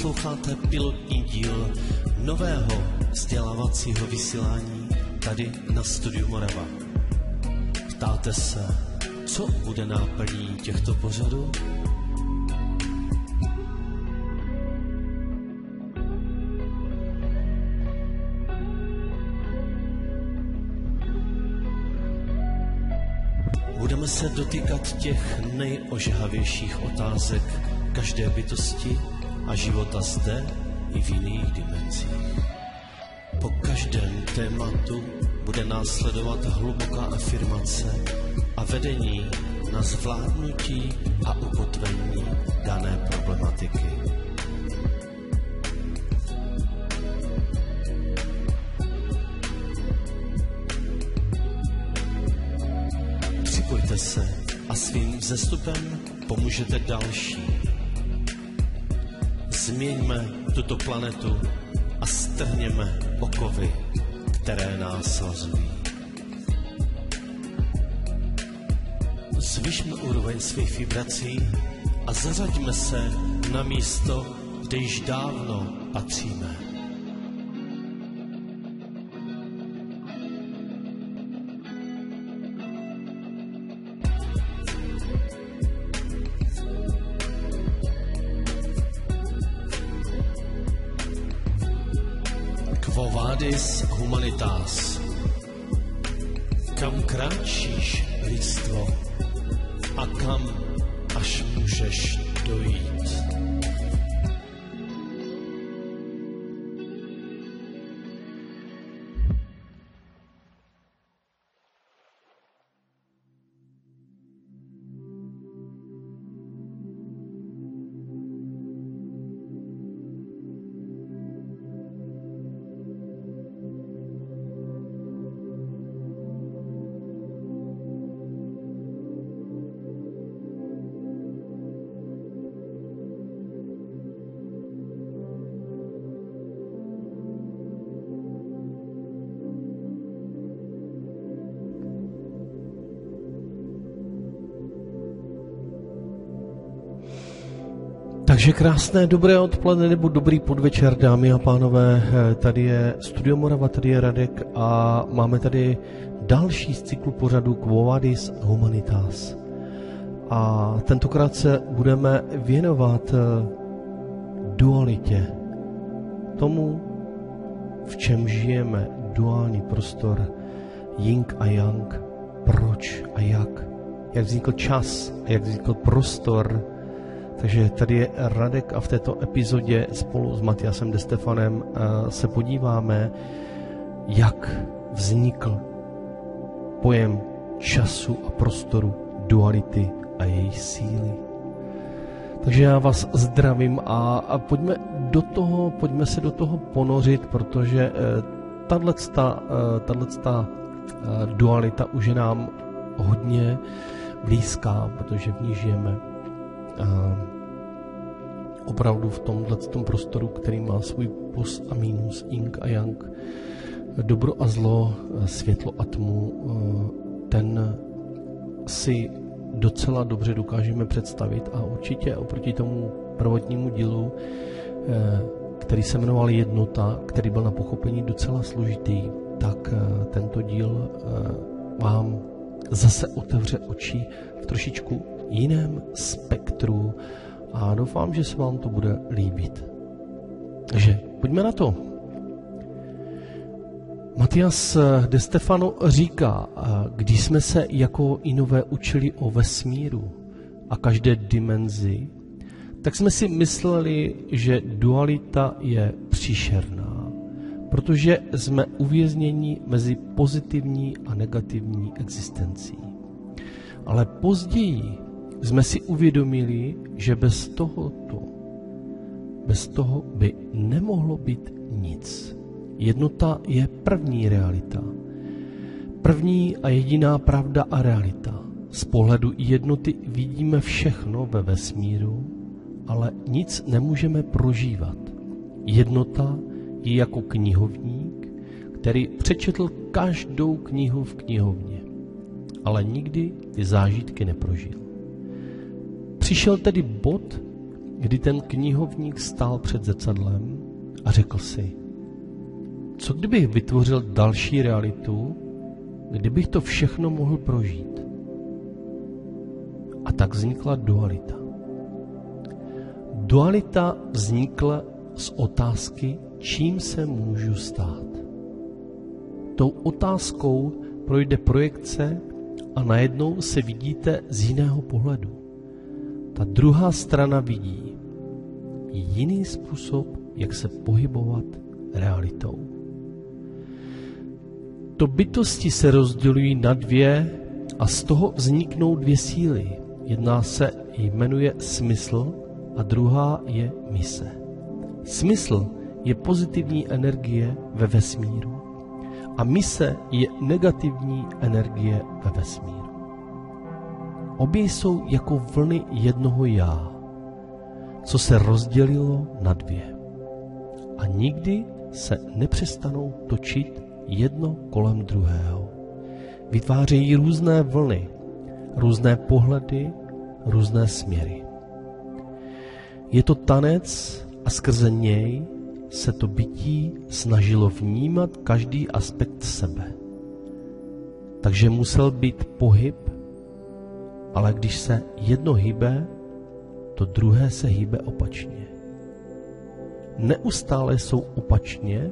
posloucháte pilotní díl nového vzdělávacího vysílání tady na Studiu Morava. Ptáte se, co bude náplní těchto pořadů? Budeme se dotýkat těch nejožhavějších otázek každé bytosti a života zde i v jiných dimenzích. Po každém tématu bude následovat hluboká afirmace a vedení na zvládnutí a ukotvení dané problematiky. Připojte se a svým vzestupem pomůžete další. Změňme tuto planetu a strhněme okovy, které nás svazují. Zvyšme úroveň svých vibrací a zařaďme se na místo, kde již dávno patříme. Quo vadis humanitas? Kam kráčíš, lidstvo? A kam až můžeš dojít? Takže krásné dobré odpoledne nebo dobrý podvečer, dámy a pánové. Tady je Studio Morava, tady je Radek a máme tady další z cyklu pořadu Quo Vadis Humanitas. A tentokrát se budeme věnovat eh, dualitě, tomu, v čem žijeme, duální prostor, Ying a Yang, proč a jak, jak vznikl čas a jak vznikl prostor, takže tady je Radek a v této epizodě spolu s Matiasem Destefanem eh, se podíváme, jak vznikl pojem času a prostoru, duality a její síly. Takže já vás zdravím a, a pojďme do toho, pojďme se do toho ponořit, protože eh, tato eh, eh, dualita už je nám hodně blízká, protože v ní žijeme opravdu v tomhle tom prostoru, který má svůj plus a minus, yin a yang, dobro a zlo, světlo a tmu, ten si docela dobře dokážeme představit a určitě oproti tomu prvotnímu dílu, který se jmenoval Jednota, který byl na pochopení docela složitý, tak tento díl vám zase otevře oči v trošičku jiném spektru a doufám, že se vám to bude líbit. Takže pojďme na to. Matias de Stefano říká, když jsme se jako inové učili o vesmíru a každé dimenzi, tak jsme si mysleli, že dualita je příšerná, protože jsme uvězněni mezi pozitivní a negativní existencí. Ale později jsme si uvědomili, že bez tohoto, bez toho by nemohlo být nic. Jednota je první realita. První a jediná pravda a realita. Z pohledu jednoty vidíme všechno ve vesmíru, ale nic nemůžeme prožívat. Jednota je jako knihovník, který přečetl každou knihu v knihovně, ale nikdy ty zážitky neprožil. Přišel tedy bod, kdy ten knihovník stál před zrcadlem a řekl si, co kdybych vytvořil další realitu, kdybych to všechno mohl prožít. A tak vznikla dualita. Dualita vznikla z otázky, čím se můžu stát. Tou otázkou projde projekce a najednou se vidíte z jiného pohledu. Ta druhá strana vidí jiný způsob, jak se pohybovat realitou. To bytosti se rozdělují na dvě a z toho vzniknou dvě síly. Jedna se jmenuje smysl a druhá je mise. Smysl je pozitivní energie ve vesmíru a mise je negativní energie ve vesmíru. Obě jsou jako vlny jednoho já, co se rozdělilo na dvě. A nikdy se nepřestanou točit jedno kolem druhého. Vytvářejí různé vlny, různé pohledy, různé směry. Je to tanec a skrze něj se to bytí snažilo vnímat každý aspekt sebe. Takže musel být pohyb, ale když se jedno hýbe, to druhé se hýbe opačně. Neustále jsou opačně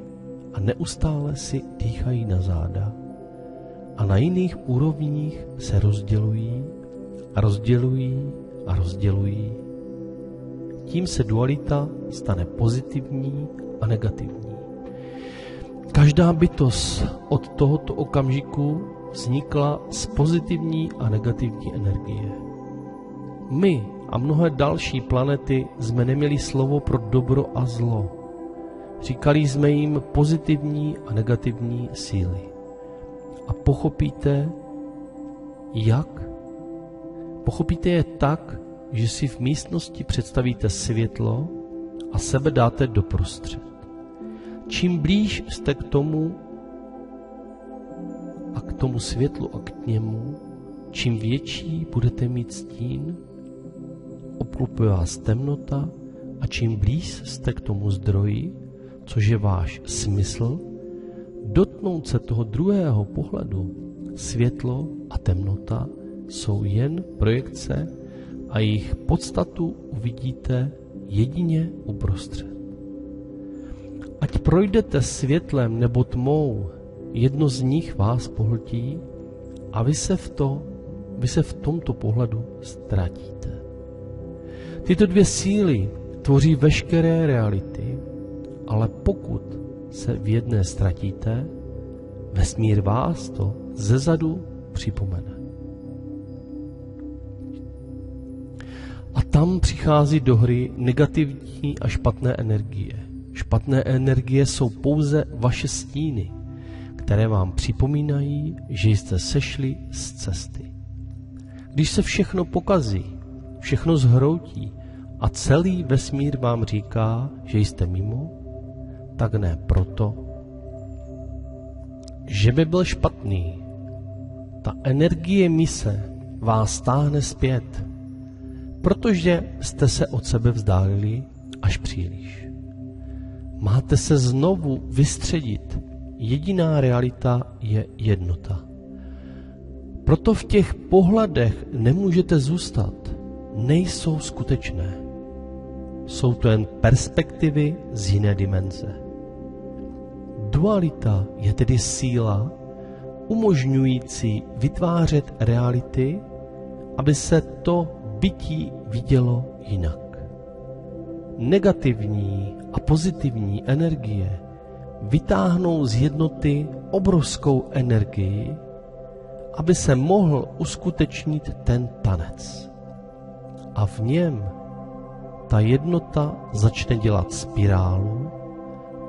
a neustále si dýchají na záda a na jiných úrovních se rozdělují a rozdělují a rozdělují. Tím se dualita stane pozitivní a negativní. Každá bytost od tohoto okamžiku vznikla z pozitivní a negativní energie. My a mnohé další planety jsme neměli slovo pro dobro a zlo. Říkali jsme jim pozitivní a negativní síly. A pochopíte, jak? Pochopíte je tak, že si v místnosti představíte světlo a sebe dáte doprostřed. Čím blíž jste k tomu tomu světlu a k němu, čím větší budete mít stín, obklopuje vás temnota a čím blíž jste k tomu zdroji, což je váš smysl, dotknout se toho druhého pohledu, světlo a temnota jsou jen projekce a jejich podstatu uvidíte jedině uprostřed. Ať projdete světlem nebo tmou, jedno z nich vás pohltí a vy se v, to, vy se v tomto pohledu ztratíte. Tyto dvě síly tvoří veškeré reality, ale pokud se v jedné ztratíte, vesmír vás to zezadu připomene. A tam přichází do hry negativní a špatné energie. Špatné energie jsou pouze vaše stíny, které vám připomínají, že jste sešli z cesty. Když se všechno pokazí, všechno zhroutí a celý vesmír vám říká, že jste mimo, tak ne proto, že by byl špatný. Ta energie mise vás stáhne zpět, protože jste se od sebe vzdálili až příliš. Máte se znovu vystředit. Jediná realita je jednota. Proto v těch pohledech nemůžete zůstat. Nejsou skutečné. Jsou to jen perspektivy z jiné dimenze. Dualita je tedy síla umožňující vytvářet reality, aby se to bytí vidělo jinak. Negativní a pozitivní energie vytáhnou z jednoty obrovskou energii, aby se mohl uskutečnit ten tanec. A v něm ta jednota začne dělat spirálu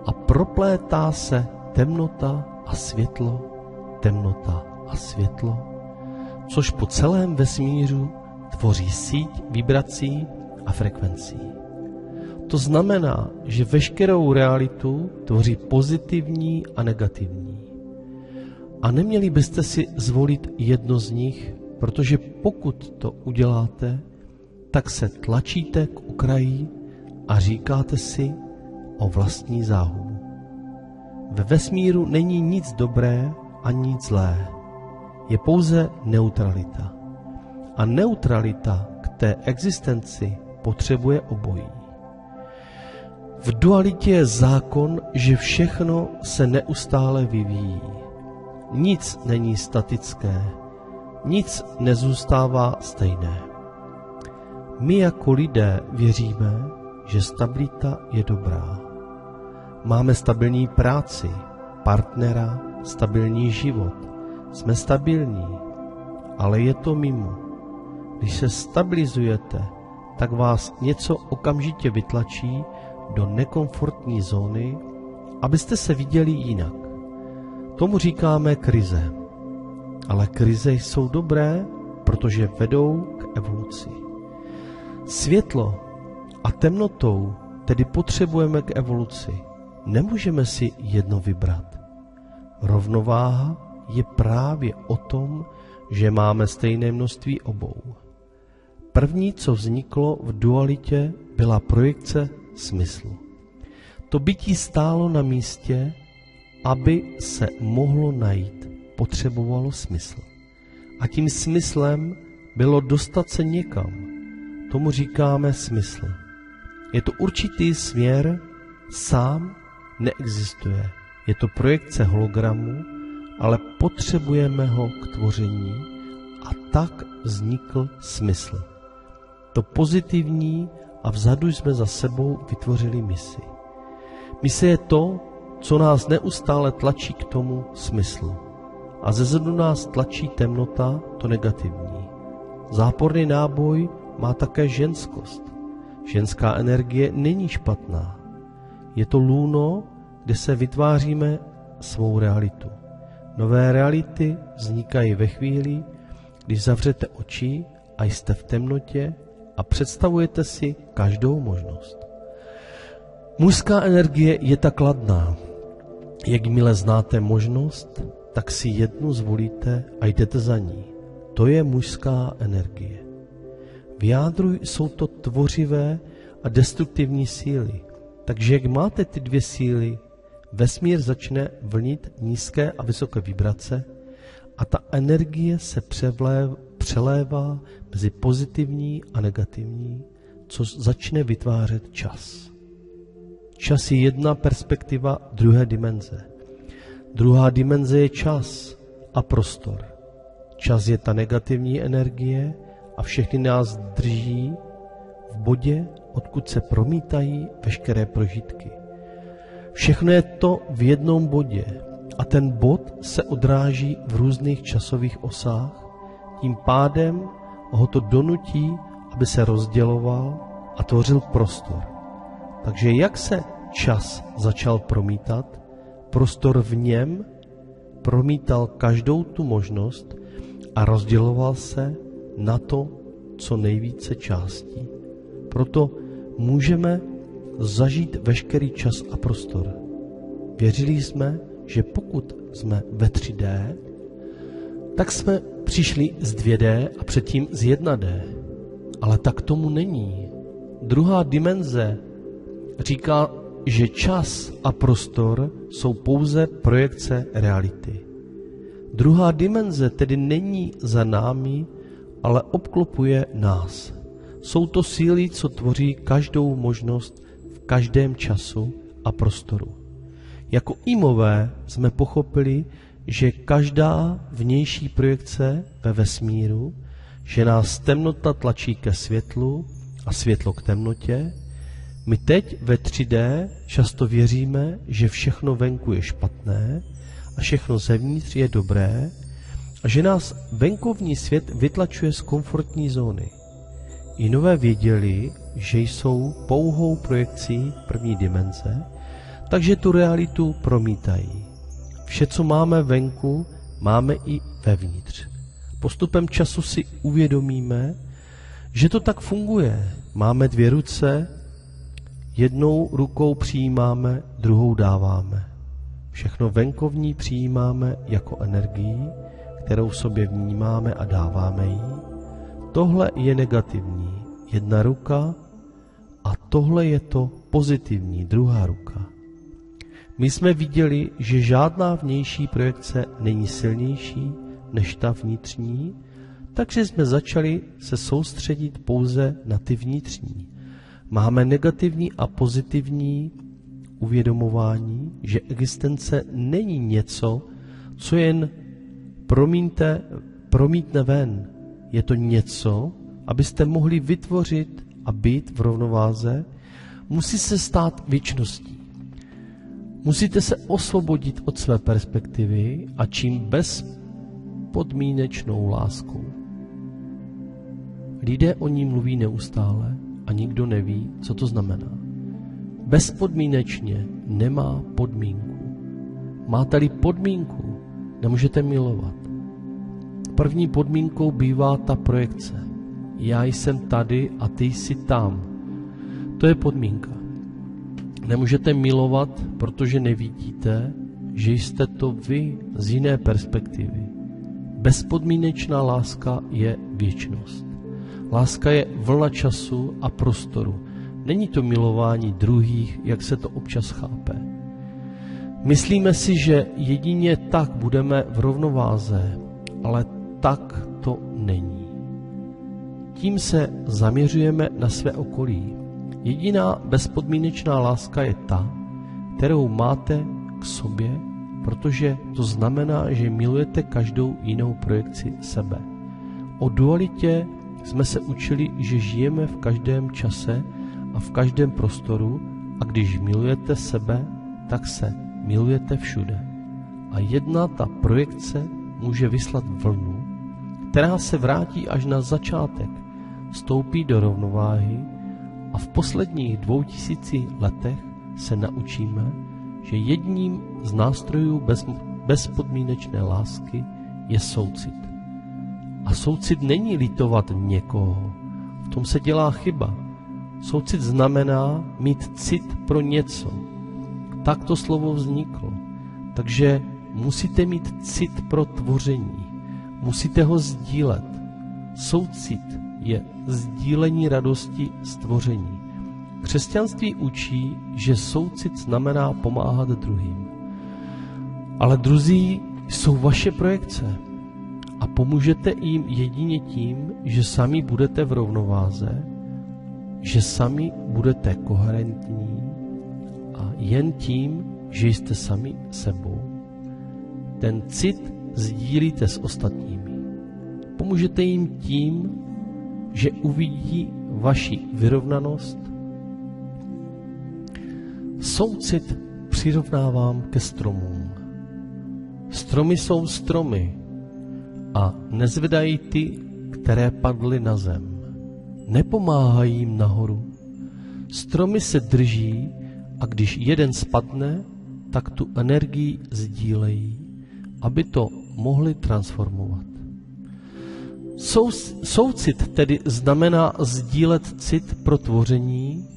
a proplétá se temnota a světlo, temnota a světlo, což po celém vesmíru tvoří síť vibrací a frekvencí. To znamená, že veškerou realitu tvoří pozitivní a negativní. A neměli byste si zvolit jedno z nich, protože pokud to uděláte, tak se tlačíte k okraji a říkáte si o vlastní záhubu. Ve vesmíru není nic dobré a nic zlé. Je pouze neutralita. A neutralita k té existenci potřebuje obojí. V dualitě je zákon, že všechno se neustále vyvíjí. Nic není statické, nic nezůstává stejné. My jako lidé věříme, že stabilita je dobrá. Máme stabilní práci, partnera, stabilní život. Jsme stabilní, ale je to mimo. Když se stabilizujete, tak vás něco okamžitě vytlačí do nekomfortní zóny, abyste se viděli jinak. Tomu říkáme krize. Ale krize jsou dobré, protože vedou k evoluci. Světlo a temnotou tedy potřebujeme k evoluci. Nemůžeme si jedno vybrat. Rovnováha je právě o tom, že máme stejné množství obou. První, co vzniklo v dualitě, byla projekce smyslu. To bytí stálo na místě, aby se mohlo najít, potřebovalo smysl. A tím smyslem bylo dostat se někam. Tomu říkáme smysl. Je to určitý směr, sám neexistuje. Je to projekce hologramu, ale potřebujeme ho k tvoření a tak vznikl smysl. To pozitivní a vzadu jsme za sebou vytvořili misi. Mise je to, co nás neustále tlačí k tomu smyslu. A ze zadu nás tlačí temnota, to negativní. Záporný náboj má také ženskost. Ženská energie není špatná. Je to lůno, kde se vytváříme svou realitu. Nové reality vznikají ve chvíli, když zavřete oči a jste v temnotě a představujete si každou možnost. Mužská energie je tak kladná. Jakmile znáte možnost, tak si jednu zvolíte a jdete za ní. To je mužská energie. V jádru jsou to tvořivé a destruktivní síly. Takže jak máte ty dvě síly, vesmír začne vlnit nízké a vysoké vibrace a ta energie se přelévá mezi pozitivní a negativní, co začne vytvářet čas. Čas je jedna perspektiva druhé dimenze. Druhá dimenze je čas a prostor. Čas je ta negativní energie a všechny nás drží v bodě, odkud se promítají veškeré prožitky. Všechno je to v jednom bodě a ten bod se odráží v různých časových osách, tím pádem ho to donutí, aby se rozděloval a tvořil prostor. Takže jak se čas začal promítat, prostor v něm promítal každou tu možnost a rozděloval se na to, co nejvíce částí. Proto můžeme zažít veškerý čas a prostor. Věřili jsme, že pokud jsme ve 3D, tak jsme přišli z 2D a předtím z 1D. Ale tak tomu není. Druhá dimenze říká, že čas a prostor jsou pouze projekce reality. Druhá dimenze tedy není za námi, ale obklopuje nás. Jsou to síly, co tvoří každou možnost v každém času a prostoru. Jako imové jsme pochopili, že každá vnější projekce ve vesmíru, že nás temnota tlačí ke světlu a světlo k temnotě, my teď ve 3D často věříme, že všechno venku je špatné a všechno zevnitř je dobré a že nás venkovní svět vytlačuje z komfortní zóny. Jinové věděli, že jsou pouhou projekcí první dimenze, takže tu realitu promítají. Vše, co máme venku, máme i vevnitř. Postupem času si uvědomíme, že to tak funguje. Máme dvě ruce, jednou rukou přijímáme, druhou dáváme. Všechno venkovní přijímáme jako energii, kterou v sobě vnímáme a dáváme jí. Tohle je negativní, jedna ruka, a tohle je to pozitivní, druhá ruka. My jsme viděli, že žádná vnější projekce není silnější než ta vnitřní, takže jsme začali se soustředit pouze na ty vnitřní. Máme negativní a pozitivní uvědomování, že existence není něco, co jen promíte, promítne ven. Je to něco, abyste mohli vytvořit a být v rovnováze, musí se stát věčností. Musíte se osvobodit od své perspektivy a čím bezpodmínečnou láskou. Lidé o ní mluví neustále a nikdo neví, co to znamená. Bezpodmínečně nemá podmínku. Máte-li podmínku, nemůžete milovat. První podmínkou bývá ta projekce. Já jsem tady a ty jsi tam. To je podmínka. Nemůžete milovat, protože nevidíte, že jste to vy z jiné perspektivy. Bezpodmínečná láska je věčnost. Láska je vlna času a prostoru. Není to milování druhých, jak se to občas chápe. Myslíme si, že jedině tak budeme v rovnováze, ale tak to není. Tím se zaměřujeme na své okolí. Jediná bezpodmínečná láska je ta, kterou máte k sobě, protože to znamená, že milujete každou jinou projekci sebe. O dualitě jsme se učili, že žijeme v každém čase a v každém prostoru a když milujete sebe, tak se milujete všude. A jedna ta projekce může vyslat vlnu, která se vrátí až na začátek, stoupí do rovnováhy a v posledních dvou tisíci letech se naučíme, že jedním z nástrojů bez, bezpodmínečné lásky je soucit. A soucit není litovat někoho. V tom se dělá chyba. Soucit znamená mít cit pro něco. Tak to slovo vzniklo. Takže musíte mít cit pro tvoření. Musíte ho sdílet. Soucit je sdílení radosti stvoření. Křesťanství učí, že soucit znamená pomáhat druhým. Ale druzí jsou vaše projekce a pomůžete jim jedině tím, že sami budete v rovnováze, že sami budete koherentní a jen tím, že jste sami sebou. Ten cit sdílíte s ostatními. Pomůžete jim tím, že uvidí vaši vyrovnanost. Soucit přirovnávám ke stromům. Stromy jsou stromy a nezvedají ty, které padly na zem. Nepomáhají jim nahoru. Stromy se drží a když jeden spadne, tak tu energii sdílejí, aby to mohli transformovat. Sou, soucit tedy znamená sdílet cit pro tvoření,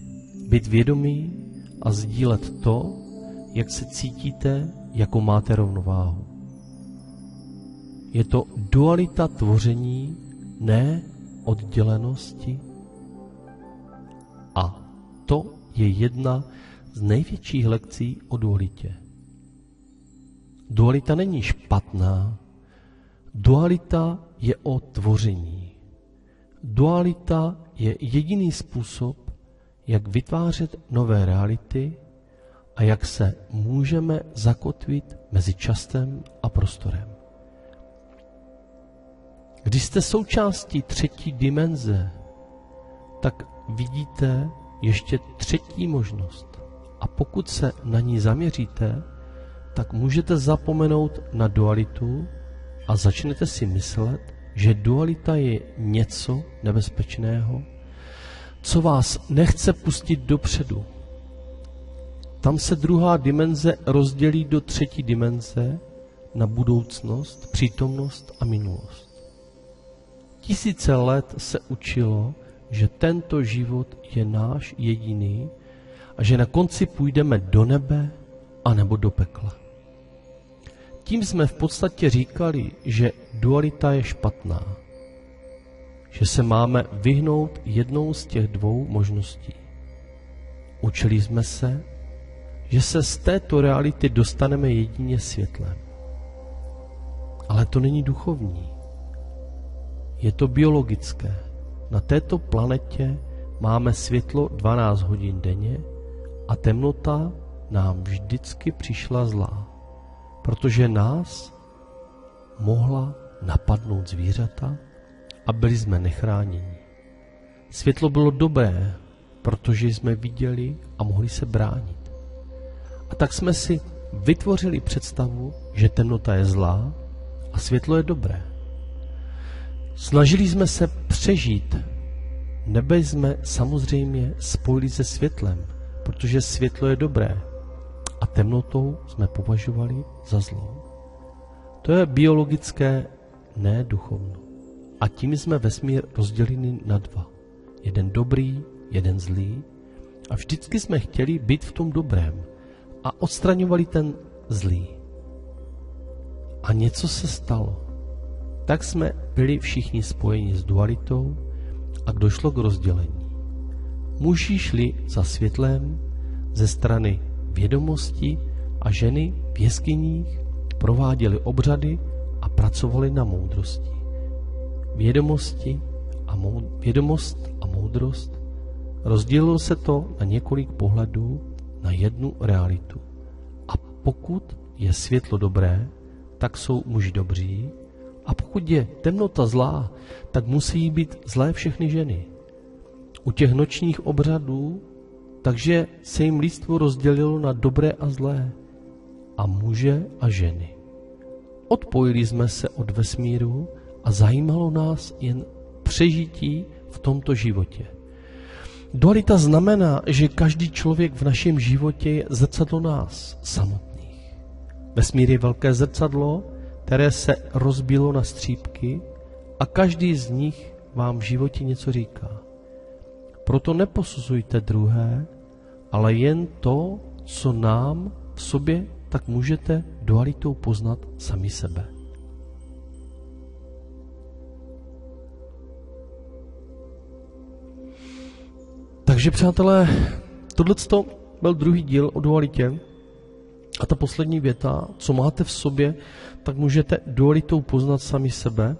být vědomý a sdílet to, jak se cítíte, jako máte rovnováhu. Je to dualita tvoření, ne oddělenosti. A to je jedna z největších lekcí o dualitě. Dualita není špatná, dualita je o tvoření. Dualita je jediný způsob, jak vytvářet nové reality a jak se můžeme zakotvit mezi častem a prostorem. Když jste součástí třetí dimenze, tak vidíte ještě třetí možnost. A pokud se na ní zaměříte, tak můžete zapomenout na dualitu a začnete si myslet, že dualita je něco nebezpečného, co vás nechce pustit dopředu. Tam se druhá dimenze rozdělí do třetí dimenze na budoucnost, přítomnost a minulost. Tisíce let se učilo, že tento život je náš jediný a že na konci půjdeme do nebe anebo do pekla. Tím jsme v podstatě říkali, že dualita je špatná. Že se máme vyhnout jednou z těch dvou možností. Učili jsme se, že se z této reality dostaneme jedině světlem. Ale to není duchovní. Je to biologické. Na této planetě máme světlo 12 hodin denně a temnota nám vždycky přišla zlá, protože nás mohla napadnout zvířata a byli jsme nechráněni. Světlo bylo dobré, protože jsme viděli a mohli se bránit. A tak jsme si vytvořili představu, že temnota je zlá a světlo je dobré. Snažili jsme se přežít. Nebe jsme samozřejmě spojili se světlem, protože světlo je dobré a temnotou jsme považovali za zlou. To je biologické, ne duchovno. A tím jsme vesmír rozděleni na dva. Jeden dobrý, jeden zlý. A vždycky jsme chtěli být v tom dobrém a odstraňovali ten zlý. A něco se stalo. Tak jsme byli všichni spojeni s dualitou a došlo k rozdělení. Muži šli za světlem ze strany vědomosti a ženy v jeskyních prováděly obřady a pracovali na moudrosti. Vědomosti a mou, vědomost a moudrost rozdělilo se to na několik pohledů na jednu realitu. A pokud je světlo dobré, tak jsou muži dobří, a pokud je temnota zlá, tak musí být zlé všechny ženy. U těch nočních obřadů, takže se jim lidstvo rozdělilo na dobré a zlé, a muže a ženy. Odpojili jsme se od vesmíru a zajímalo nás jen přežití v tomto životě. Dualita znamená, že každý člověk v našem životě je zrcadlo nás samotných. Vesmír je velké zrcadlo, které se rozbilo na střípky a každý z nich vám v životě něco říká. Proto neposuzujte druhé, ale jen to, co nám v sobě, tak můžete dualitou poznat sami sebe. Takže přátelé, tohle byl druhý díl o dualitě. A ta poslední věta, co máte v sobě, tak můžete dualitou poznat sami sebe.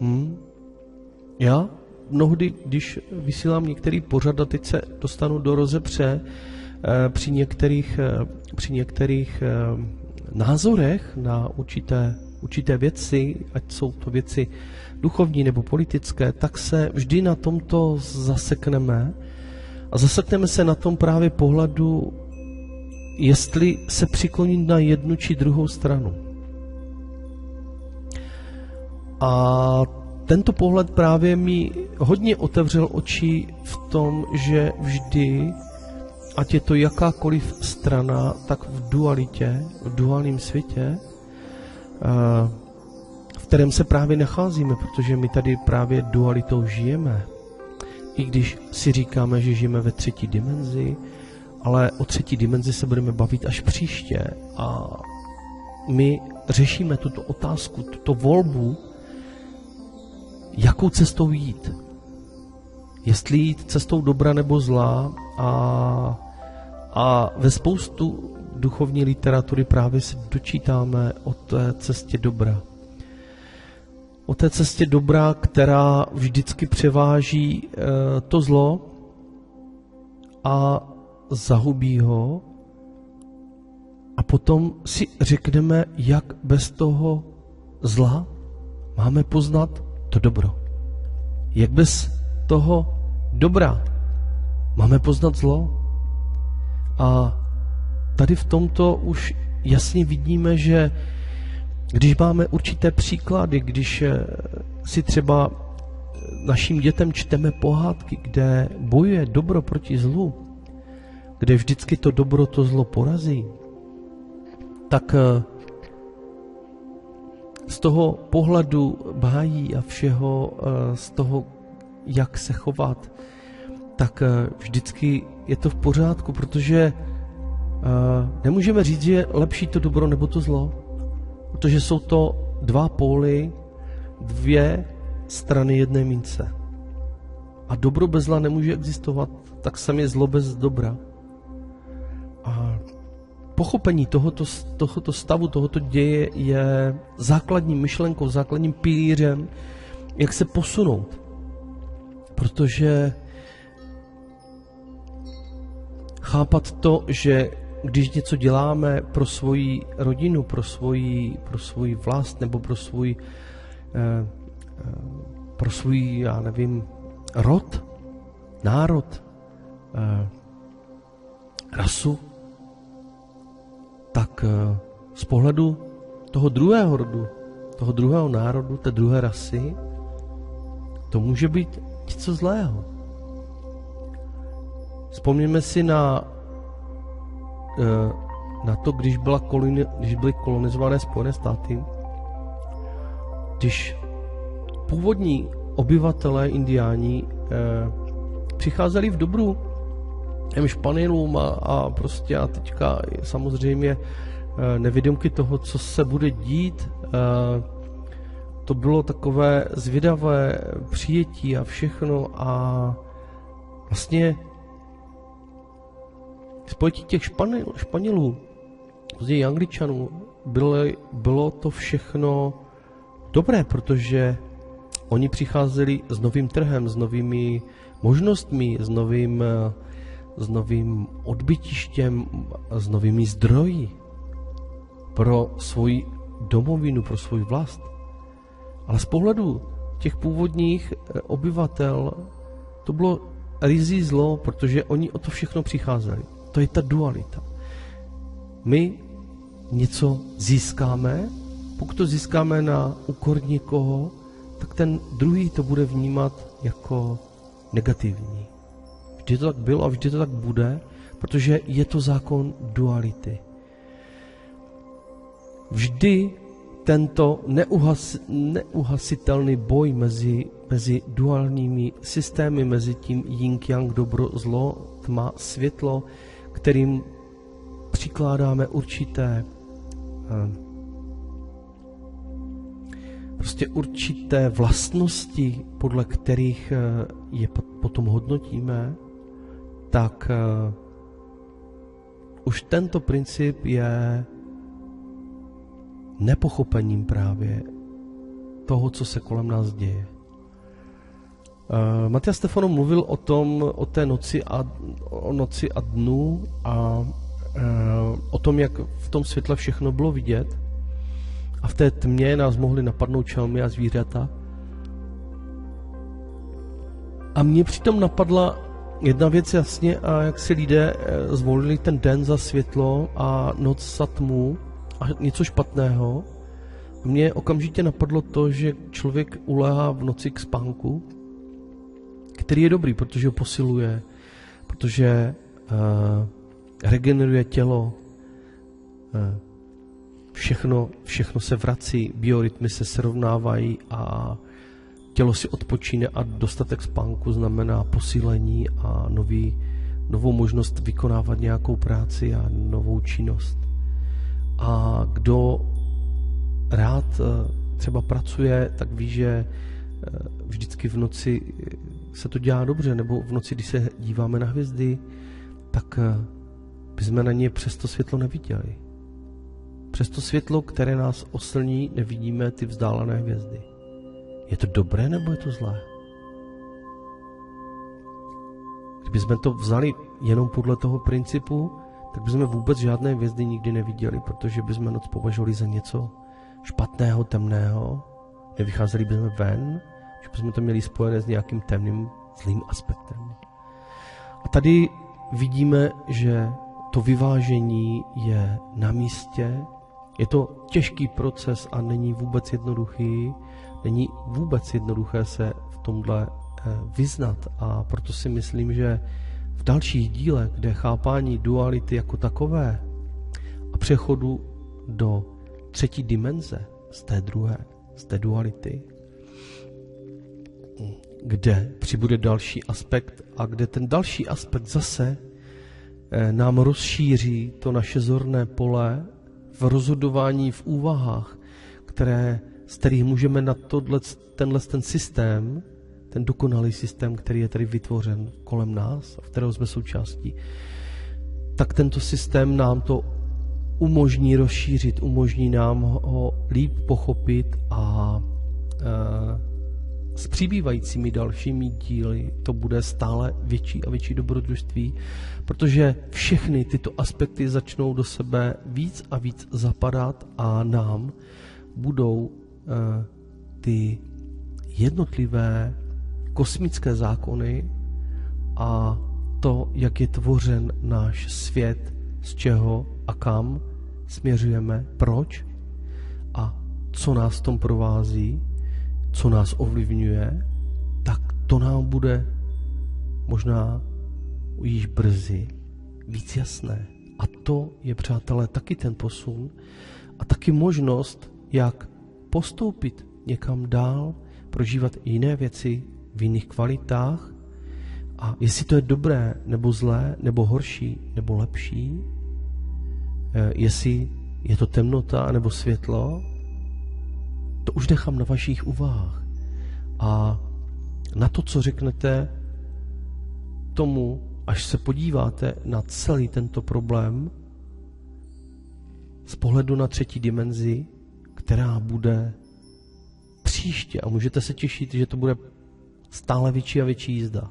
Hmm. Já mnohdy, když vysílám některý pořad a teď se dostanu do rozepře eh, při některých, eh, při některých eh, názorech na určité, určité věci, ať jsou to věci duchovní nebo politické, tak se vždy na tomto zasekneme a zasekneme se na tom právě pohledu, jestli se přiklonit na jednu či druhou stranu. A tento pohled právě mi hodně otevřel oči v tom, že vždy, ať je to jakákoliv strana, tak v dualitě, v duálním světě, v kterém se právě nacházíme, protože my tady právě dualitou žijeme, i když si říkáme, že žijeme ve třetí dimenzi, ale o třetí dimenzi se budeme bavit až příště a my řešíme tuto otázku, tuto volbu, jakou cestou jít. Jestli jít cestou dobra nebo zla a, a ve spoustu duchovní literatury právě se dočítáme o té cestě dobra o té cestě dobra, která vždycky převáží e, to zlo a zahubí ho. A potom si řekneme, jak bez toho zla máme poznat to dobro. Jak bez toho dobra máme poznat zlo. A tady v tomto už jasně vidíme, že když máme určité příklady, když eh, si třeba našim dětem čteme pohádky, kde bojuje dobro proti zlu, kde vždycky to dobro to zlo porazí, tak eh, z toho pohledu bájí a všeho, eh, z toho, jak se chovat, tak vždycky je to v pořádku, protože nemůžeme říct, že je lepší to dobro nebo to zlo, protože jsou to dva póly, dvě strany jedné mince. A dobro bez zla nemůže existovat, tak je zlo bez dobra. A pochopení tohoto, tohoto stavu, tohoto děje je základním myšlenkou, základním pilířem, jak se posunout. Protože chápat to, že když něco děláme pro svoji rodinu, pro svoji, pro svoji vlast nebo pro svůj, eh, eh, pro svůj, já nevím, rod, národ, eh, rasu, tak eh, z pohledu toho druhého rodu, toho druhého národu, té druhé rasy, to může být něco zlého. Vzpomněme si na, eh, na to, když, byla koloni, když byly kolonizované Spojené státy, když původní obyvatelé indiáni eh, přicházeli v dobru těm španělům a, a prostě a teďka samozřejmě eh, nevědomky toho, co se bude dít, eh, to bylo takové zvědavé přijetí a všechno a vlastně spojetí těch Španěl, Španělů, později Angličanů, bylo, bylo to všechno dobré, protože oni přicházeli s novým trhem, s novými možnostmi, s novým, s novým odbytištěm, s novými zdroji pro svoji domovinu, pro svůj vlast. Ale z pohledu těch původních eh, obyvatel to bylo rizí zlo, protože oni o to všechno přicházeli. To je ta dualita. My něco získáme, pokud to získáme na úkor někoho, tak ten druhý to bude vnímat jako negativní. Vždy to tak bylo a vždy to tak bude, protože je to zákon duality. Vždy tento neuhas, neuhasitelný boj mezi, mezi duálními systémy, mezi tím yin-yang, dobro, zlo, tma, světlo, kterým přikládáme určité eh, prostě určité vlastnosti, podle kterých eh, je potom hodnotíme, tak eh, už tento princip je nepochopením právě toho, co se kolem nás děje. Uh, Matias Stefano mluvil o tom, o té noci a, o noci a dnu a uh, o tom, jak v tom světle všechno bylo vidět. A v té tmě nás mohly napadnout čelmy a zvířata. A mě přitom napadla jedna věc jasně, a jak si lidé eh, zvolili ten den za světlo a noc za tmu a něco špatného. Mně okamžitě napadlo to, že člověk uléhá v noci k spánku, který je dobrý, protože ho posiluje, protože uh, regeneruje tělo, uh, všechno, všechno se vrací, biorytmy se srovnávají a tělo si odpočíne a dostatek spánku znamená posílení a nový, novou možnost vykonávat nějakou práci a novou činnost. A kdo rád eh, třeba pracuje, tak ví, že eh, vždycky v noci se to dělá dobře, nebo v noci, když se díváme na hvězdy, tak eh, bychom na ně přes to světlo neviděli. Přes to světlo, které nás oslní, nevidíme ty vzdálené hvězdy. Je to dobré nebo je to zlé? Kdybychom to vzali jenom podle toho principu, tak bychom vůbec žádné hvězdy nikdy neviděli, protože bychom noc považovali za něco špatného, temného. Nevycházeli bychom ven, že bychom to měli spojené s nějakým temným, zlým aspektem. A tady vidíme, že to vyvážení je na místě, je to těžký proces a není vůbec jednoduchý. Není vůbec jednoduché se v tomhle eh, vyznat a proto si myslím, že v dalších dílech, kde chápání duality jako takové a přechodu do třetí dimenze z té druhé, z té duality, kde přibude další aspekt a kde ten další aspekt zase eh, nám rozšíří to naše zorné pole v rozhodování, v úvahách, které, z kterých můžeme na tohle, tenhle ten systém, ten dokonalý systém, který je tady vytvořen kolem nás a v kterého jsme součástí, tak tento systém nám to umožní rozšířit, umožní nám ho líp pochopit a e, s přibývajícími dalšími díly to bude stále větší a větší dobrodružství, protože všechny tyto aspekty začnou do sebe víc a víc zapadat a nám budou ty jednotlivé kosmické zákony a to, jak je tvořen náš svět, z čeho a kam směřujeme, proč a co nás v tom provází, co nás ovlivňuje, tak to nám bude možná již brzy víc jasné. A to je, přátelé, taky ten posun a taky možnost, jak postoupit někam dál, prožívat jiné věci v jiných kvalitách a jestli to je dobré, nebo zlé, nebo horší, nebo lepší, eh, jestli je to temnota nebo světlo, to už nechám na vašich úvahách. A na to, co řeknete tomu, až se podíváte na celý tento problém z pohledu na třetí dimenzi, která bude příště a můžete se těšit, že to bude stále větší a větší jízda.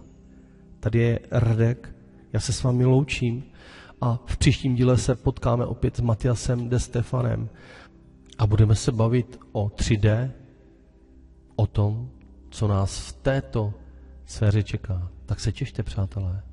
Tady je Radek, já se s vámi loučím a v příštím díle se potkáme opět s Matiasem de Stefanem a budeme se bavit o 3D, o tom, co nás v této sféře čeká. Tak se těšte, přátelé.